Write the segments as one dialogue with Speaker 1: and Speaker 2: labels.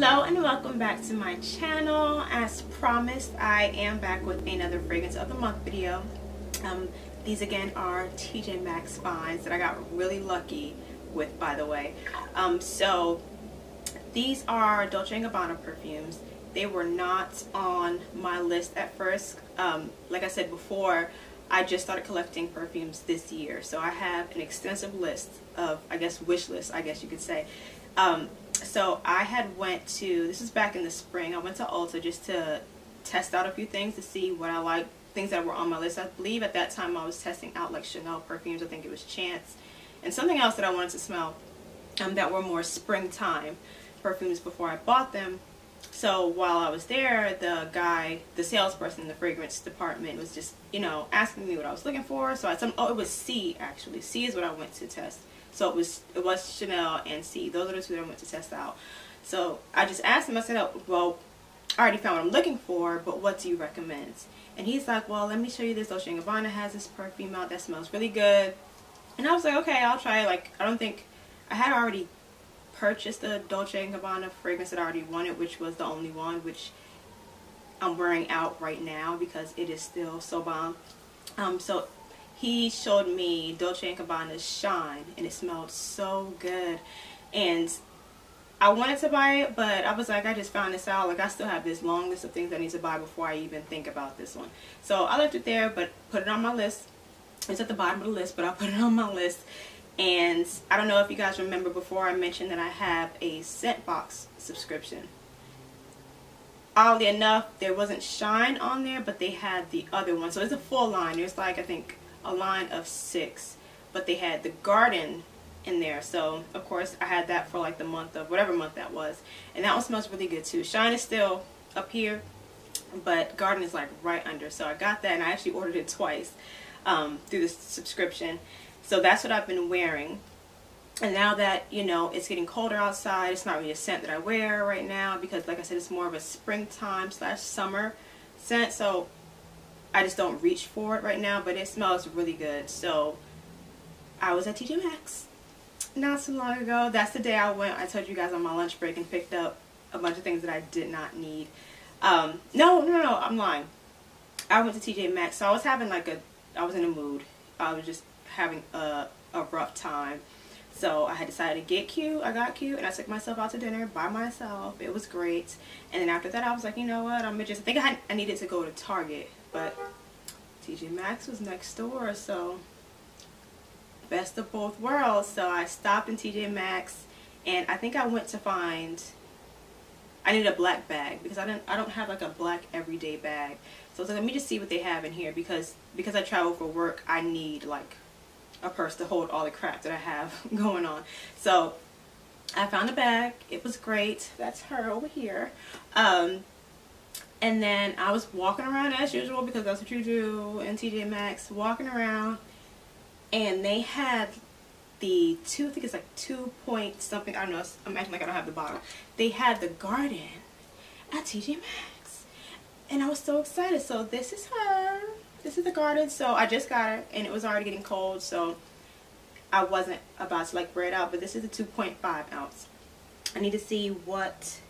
Speaker 1: Hello and welcome back to my channel. As promised, I am back with another fragrance of the month video. Um, these again are TJ Maxx finds that I got really lucky with by the way. Um, so these are Dolce & Gabbana perfumes. They were not on my list at first. Um, like I said before, I just started collecting perfumes this year. So I have an extensive list of, I guess, wish list, I guess you could say. Um, so I had went to, this is back in the spring, I went to Ulta just to test out a few things to see what I like, things that were on my list. I believe at that time I was testing out like Chanel perfumes, I think it was Chance, and something else that I wanted to smell um, that were more springtime perfumes before I bought them. So while I was there, the guy, the salesperson in the fragrance department was just, you know, asking me what I was looking for. So I said, oh, it was C actually. C is what I went to test. So it was it was Chanel and C. Those are the two that I went to test out. So I just asked him, I said, oh, well, I already found what I'm looking for, but what do you recommend? And he's like, well, let me show you this. Dolce & Gabbana has this perfume out that smells really good. And I was like, okay, I'll try it. Like, I don't think, I had already purchased the Dolce & Gabbana fragrance that I already wanted, which was the only one, which I'm wearing out right now because it is still so bomb. Um, so he showed me Dolce & Gabbana's Shine, and it smelled so good. And I wanted to buy it, but I was like, I just found this out. Like, I still have this long list of things I need to buy before I even think about this one. So I left it there, but put it on my list. It's at the bottom of the list, but I put it on my list. And I don't know if you guys remember before I mentioned that I have a Scentbox subscription. Oddly enough, there wasn't Shine on there, but they had the other one. So it's a full line. There's like, I think, a line of six, but they had the garden in there. So, of course, I had that for like the month of whatever month that was. And that one smells really good too. Shine is still up here, but garden is like right under. So I got that and I actually ordered it twice um, through the subscription. So that's what I've been wearing. And now that, you know, it's getting colder outside, it's not really a scent that I wear right now because, like I said, it's more of a springtime slash summer scent. So I just don't reach for it right now, but it smells really good. So I was at TJ Maxx not so long ago. That's the day I went. I told you guys on my lunch break and picked up a bunch of things that I did not need. Um, no, no, no, I'm lying. I went to TJ Maxx, so I was having like a, I was in a mood. I was just having a, a rough time. So I had decided to get cute. I got cute and I took myself out to dinner by myself. It was great. And then after that I was like, you know what, I'm just, I think I, had, I needed to go to Target but TJ Maxx was next door, so best of both worlds. So I stopped in TJ Maxx, and I think I went to find. I need a black bag because I don't I don't have like a black everyday bag. So I was like, let me just see what they have in here because because I travel for work, I need like a purse to hold all the crap that I have going on. So I found a bag. It was great. That's her over here. Um, and then I was walking around as usual because that's what you do in TJ Maxx, walking around and they had the two, I think it's like two point something, I don't know, I'm acting like I don't have the bottle. They had the garden at TJ Maxx. And I was so excited. So this is her. This is the garden. So I just got it and it was already getting cold. So I wasn't about to like wear it out. But this is a 2.5 ounce. I need to see what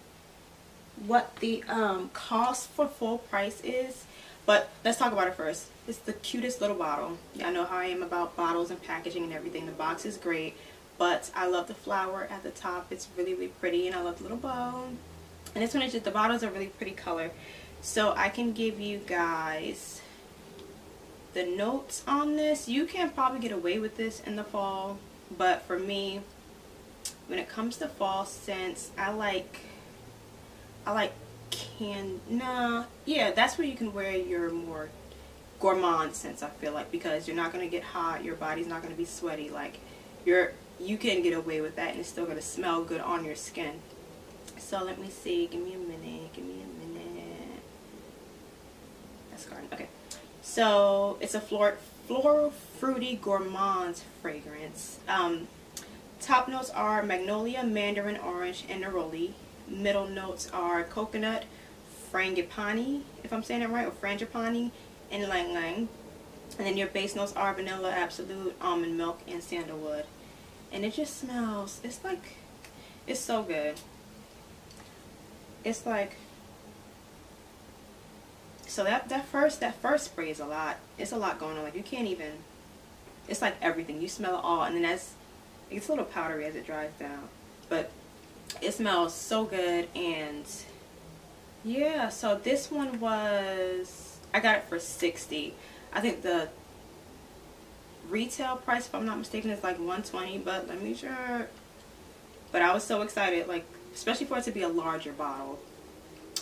Speaker 1: what the um, cost for full price is. But let's talk about it first. It's the cutest little bottle. I know how I am about bottles and packaging and everything. The box is great. But I love the flower at the top. It's really, really pretty. And I love the little bow. And this one is just, the bottles are really pretty color. So I can give you guys the notes on this. You can probably get away with this in the fall. But for me, when it comes to fall scents, I like I like can nah yeah that's where you can wear your more gourmand scents I feel like because you're not gonna get hot your body's not gonna be sweaty like you're you can get away with that and it's still gonna smell good on your skin so let me see give me a minute give me a minute that's garden okay so it's a floral floral fruity gourmand fragrance um, top notes are magnolia mandarin orange and neroli middle notes are coconut, frangipani, if I'm saying it right, or frangipani, and ylang ylang. And then your base notes are vanilla, absolute, almond milk, and sandalwood. And it just smells, it's like, it's so good. it's like so that that first that first spray is a lot. It's a lot going on. Like you can't even it's like everything. You smell it all and then as it gets a little powdery as it dries down. But it smells so good and yeah so this one was I got it for 60 I think the retail price if I'm not mistaken is like 120 but let me check but I was so excited like especially for it to be a larger bottle.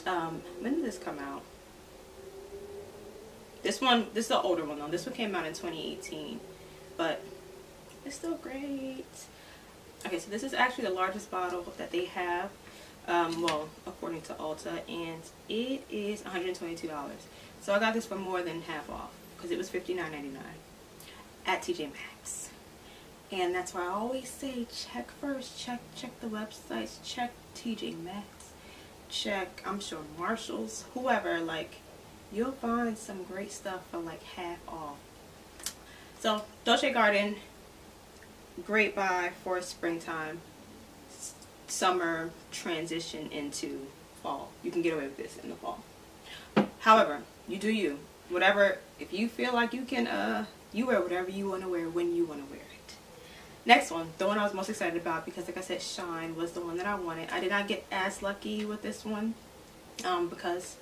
Speaker 1: Um, when did this come out this one this is the older one though. This one came out in 2018 but it's still great. Okay so this is actually the largest bottle that they have um, well according to Ulta and it is $122 so I got this for more than half off because it was $59.99 at TJ Maxx. And that's why I always say check first check check the websites check TJ Maxx check I'm sure Marshalls whoever like you'll find some great stuff for like half off. So Dolce Garden great buy for springtime summer transition into fall. You can get away with this in the fall. However you do you. Whatever if you feel like you can uh you wear whatever you want to wear when you want to wear it. Next one the one I was most excited about because like I said shine was the one that I wanted. I did not get as lucky with this one um, because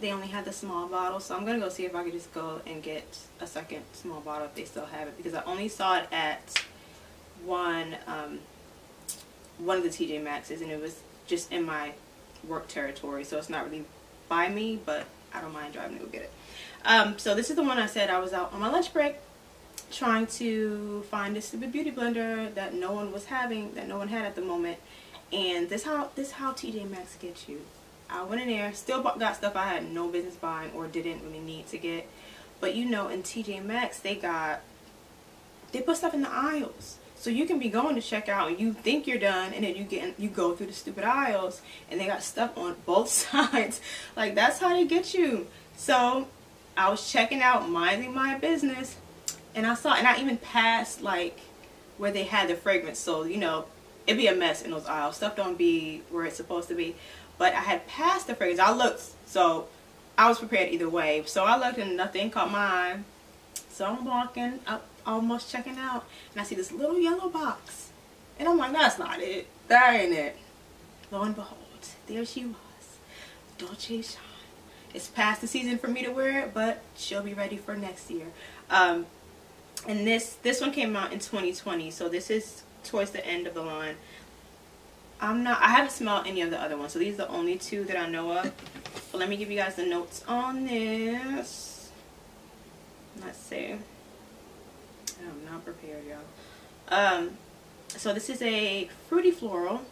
Speaker 1: they only had the small bottle so I'm gonna go see if I could just go and get a second small bottle if they still have it because I only saw it at one um, one of the TJ Maxx's and it was just in my work territory so it's not really by me but I don't mind driving to go get it. Um, so this is the one I said I was out on my lunch break trying to find a stupid beauty blender that no one was having that no one had at the moment and this how this how TJ Maxx gets you I went in there still got stuff I had no business buying or didn't really need to get but you know in TJ Maxx they got they put stuff in the aisles so you can be going to check out and you think you're done and then you get you go through the stupid aisles and they got stuff on both sides. Like that's how they get you. So I was checking out, minding my business, and I saw and I even passed like where they had the fragrance. So, you know, it'd be a mess in those aisles. Stuff don't be where it's supposed to be. But I had passed the fragrance. I looked, so I was prepared either way. So I looked and nothing caught my eye. So I'm walking up almost checking out and I see this little yellow box. And I'm like that's not it. That ain't it. Lo and behold there she was. Dolce Shine. It's past the season for me to wear it but she'll be ready for next year. Um, and this this one came out in 2020 so this is towards the end of the line I'm not I haven't smelled any of the other ones so these are the only two that I know of but let me give you guys the notes on this let's see I'm not prepared, y'all. Um, so this is a fruity floral.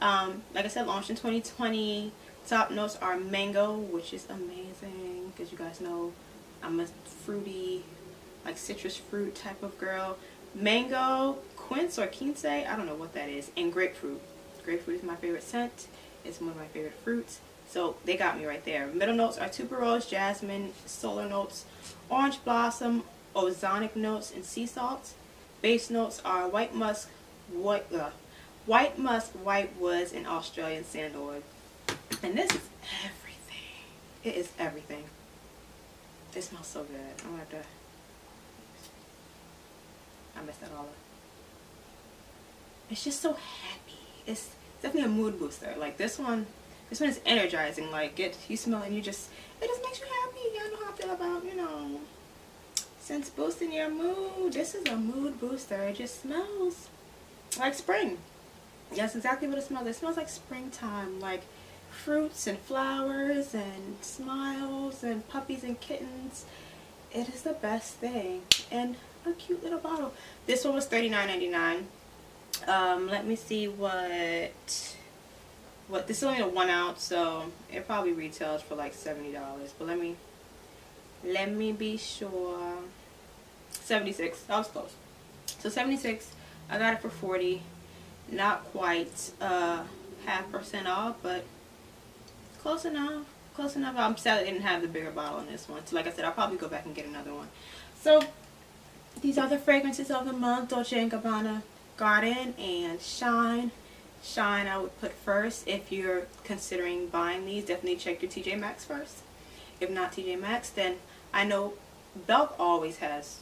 Speaker 1: Um, like I said, launched in 2020. Top notes are mango, which is amazing because you guys know I'm a fruity, like citrus fruit type of girl. Mango, quince or quince, I don't know what that is, and grapefruit. Grapefruit is my favorite scent. It's one of my favorite fruits. So they got me right there. Middle notes are tuberose, jasmine, solar notes, orange blossom, ozonic notes, and sea salt. Base notes are white musk, white, uh, white musk, white woods, and Australian sandalwood. And this is everything. It is everything. It smells so good. I'm gonna have to. I messed that all up. It's just so happy. It's definitely a mood booster. Like this one, this one is energizing. Like it, you smell and you just it just makes you happy. I know how I feel about you know since boosting your mood, this is a mood booster. It just smells like spring. That's exactly what it smells. It smells like springtime, like fruits and flowers and smiles and puppies and kittens. It is the best thing. And a cute little bottle. This one was $39.99. Um, let me see what what this is only a one ounce so it probably retails for like $70 but let me let me be sure. 76 that was close. So 76 I got it for 40 not quite uh, half percent off but close enough close enough. I'm sad I didn't have the bigger bottle in this one so like I said I'll probably go back and get another one. So these are the fragrances of the month Dolce & Gabbana Garden and Shine Shine I would put first. If you're considering buying these, definitely check your TJ Maxx first. If not TJ Maxx, then I know Belk always has,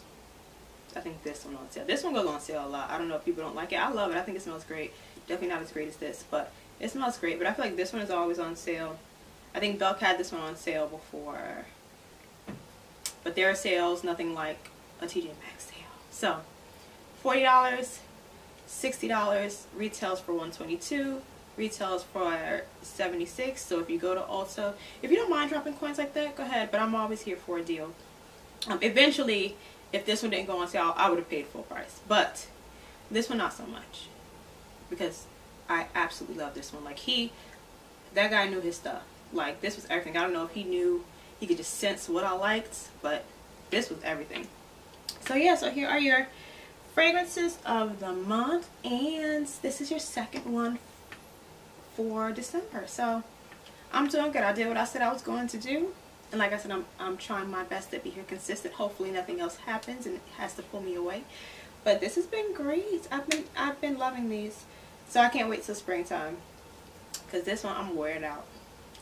Speaker 1: I think this one on sale. This one goes on sale a lot. I don't know if people don't like it. I love it. I think it smells great. Definitely not as great as this, but it smells great. But I feel like this one is always on sale. I think Belk had this one on sale before. But their sales, nothing like a TJ Maxx sale. So, $40, $60, retails for 122 retails for 76 so if you go to Ulta, if you don't mind dropping coins like that, go ahead, but I'm always here for a deal. Um, eventually, if this one didn't go on sale, I would have paid full price, but this one not so much because I absolutely love this one. Like he, that guy knew his stuff. Like this was everything. I don't know if he knew, he could just sense what I liked, but this was everything. So yeah, so here are your fragrances of the month and this is your second one for December. So I'm doing good. I did what I said I was going to do and like I said I'm, I'm trying my best to be here consistent. Hopefully nothing else happens and it has to pull me away. But this has been great. I've been I've been loving these. So I can't wait till springtime because this one I'm wearing out.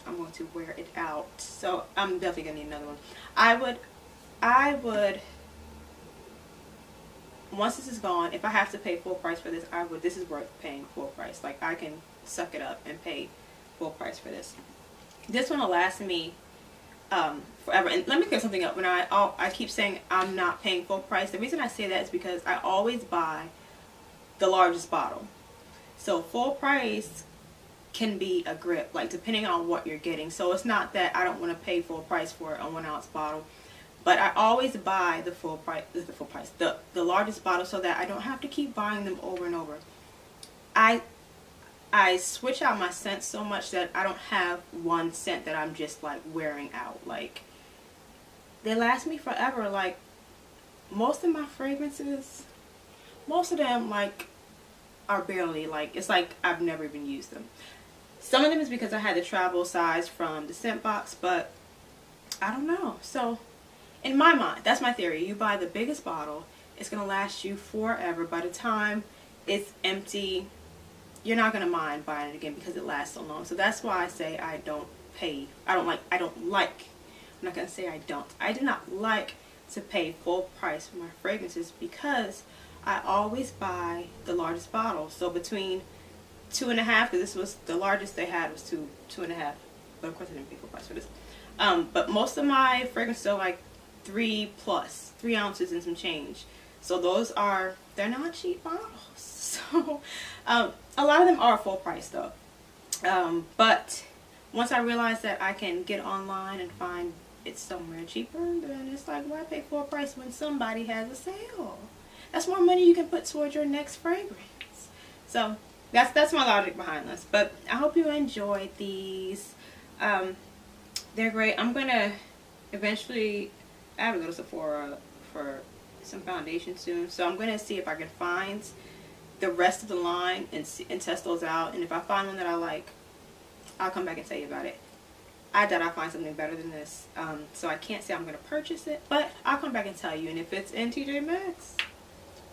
Speaker 1: I'm going to wear it out. So I'm definitely gonna need another one. I would I would once this is gone, if I have to pay full price for this, I would. This is worth paying full price. Like I can suck it up and pay full price for this. This one will last me um, forever. And let me clear something up. When I I'll, I keep saying I'm not paying full price, the reason I say that is because I always buy the largest bottle. So full price can be a grip, like depending on what you're getting. So it's not that I don't want to pay full price for a one ounce bottle. But I always buy the full price, the full price, the, the largest bottle so that I don't have to keep buying them over and over. I I switch out my scents so much that I don't have one scent that I'm just like wearing out. Like they last me forever. Like most of my fragrances, most of them like are barely like it's like I've never even used them. Some of them is because I had the travel size from the scent box, but I don't know. So in my mind, that's my theory. You buy the biggest bottle, it's going to last you forever. By the time it's empty, you're not going to mind buying it again because it lasts so long. So that's why I say I don't pay. I don't like, I don't like, I'm not going to say I don't. I do not like to pay full price for my fragrances because I always buy the largest bottle. So between two and a half, because this was the largest they had was two, two and a half. But of course I didn't pay full price for this. Um, but most of my fragrances are like three plus, three ounces and some change. So those are, they're not cheap bottles. So um, a lot of them are full price though. Um, but once I realized that I can get online and find it somewhere cheaper, then it's like, why pay full price when somebody has a sale? That's more money you can put towards your next fragrance. So that's that's my logic behind this. But I hope you enjoyed these. Um, they're great. I'm gonna eventually I have to go to Sephora for some foundation soon. So I'm going to see if I can find the rest of the line and, and test those out. And if I find one that I like, I'll come back and tell you about it. I doubt I'll find something better than this. Um, so I can't say I'm going to purchase it. But I'll come back and tell you. And if it's in TJ Maxx,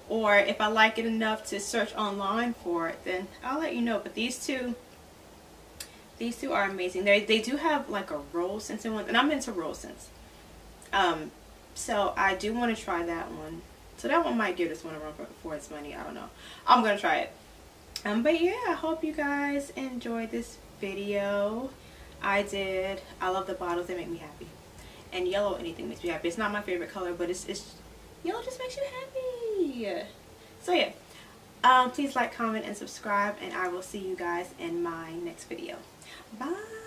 Speaker 1: or if I like it enough to search online for it, then I'll let you know. But these two, these two are amazing. They, they do have like a rose scent in one. And I'm into rose scents. Um, so I do want to try that one. So that one might give this one a run for, for its money. I don't know. I'm going to try it. Um, but yeah, I hope you guys enjoyed this video. I did. I love the bottles. They make me happy. And yellow, anything makes me happy. It's not my favorite color, but it's, it's yellow just makes you happy. So yeah. Um, please like, comment, and subscribe. And I will see you guys in my next video. Bye.